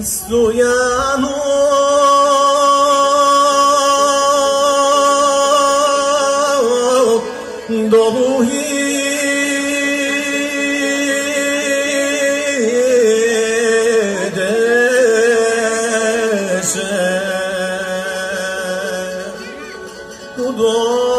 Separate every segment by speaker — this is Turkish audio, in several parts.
Speaker 1: стоянок довгий деше. Кудо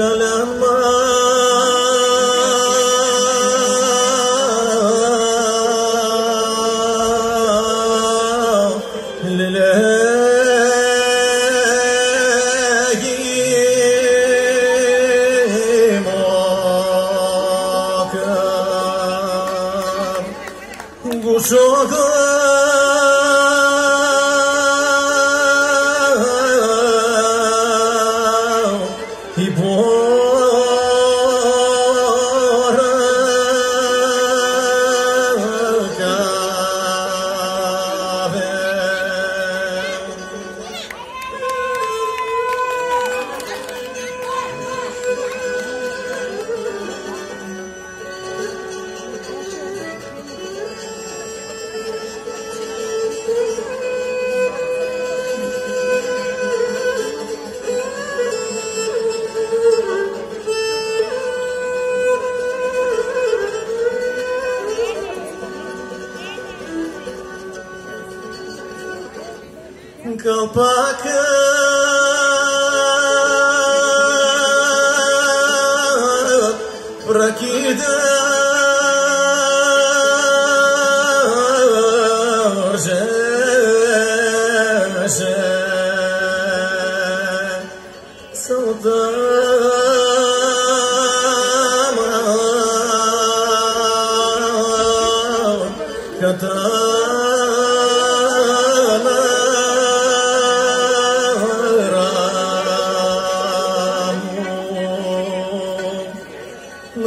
Speaker 1: kalama Bu sokak Kau pakai Prakidar Saudama Katar